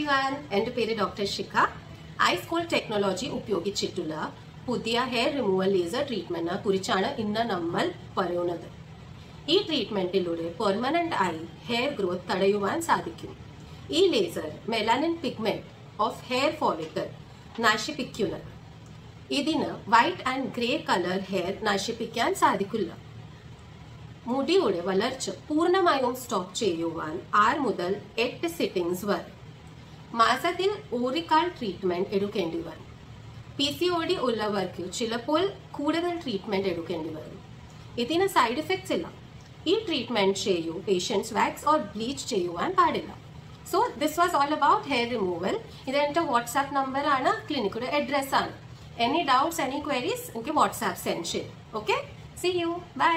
Everyone എന്റെ പേര് doctor Shikha. Ice cool technology ഉപയോഗിച്ചിട്ടുള്ള പുതിയ ഹെയർ റിമൂവൽ ലേസർ ട്രീറ്റ്മെന്റിനെ കുറിച്ചാണ് ഇന്ന് നമ്മൾ പറയുന്നത്. ഈ ട്രീറ്റ്മെന്റിലൂടെ പെർമനന്റ് ആയി ഹെയർ ഗ്രോത്ത് തടയുവാൻ സാധിക്കും. ഈ laser melanin pigment of hair follicle നശിപ്പിക്കുന്നത് ഇതിന് white and grey colour hair നശിപ്പിക്കാൻ സാധിക്കില്ല. മുടിയുടെ വളർച്ച പൂർണമായും സ്റ്റോപ്പ് ചെയ്യുവാൻ ആറ് മുതൽ എട്ട് സിറ്റിംഗ്സ് വരെ മാസത്തിൽ ഒരിക്കാൾ ട്രീറ്റ്മെന്റ് എടുക്കേണ്ടി വരും. പി സി ഒ ഡി ഉള്ളവർക്ക് ചിലപ്പോൾ കൂടുതൽ ട്രീറ്റ്മെന്റ് എടുക്കേണ്ടി വരും. ഇതിന് സൈഡ് എഫക്ട്സ് ഇല്ല. ഈ ട്രീറ്റ്മെന്റ് ചെയ്യൂ പേഷ്യൻസ് വാക്സ് ഓർ ബ്ലീച്ച് ചെയ്യുവാൻ പാടില്ല. So this was all about hair removal ഇത് എന്റെ വാട്സാപ്പ് നമ്പർ ആണ് ക്ലിനിക്കുടെ അഡ്രസ് ആണ്. എനി ഡൗട്ട്സ് എനി ക്വയറീസ് എനിക്ക് വാട്സാപ്പ് സെൻഡ് ചെയ്യും. Okay see you bye